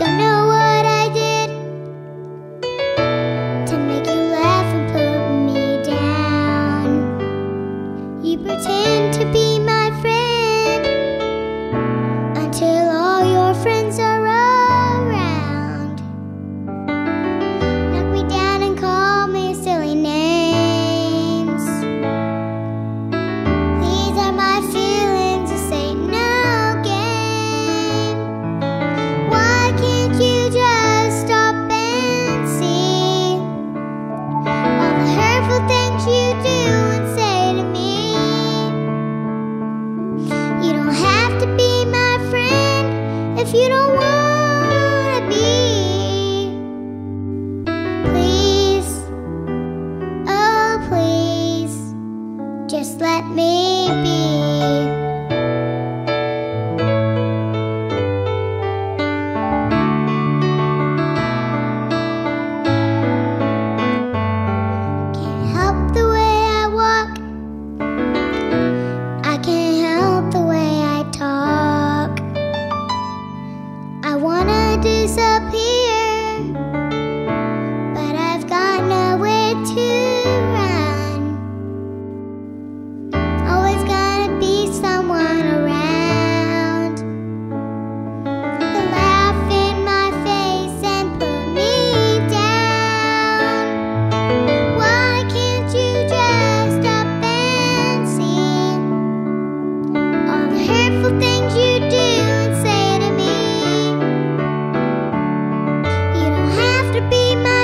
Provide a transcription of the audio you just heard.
Don't know Just let me be. be my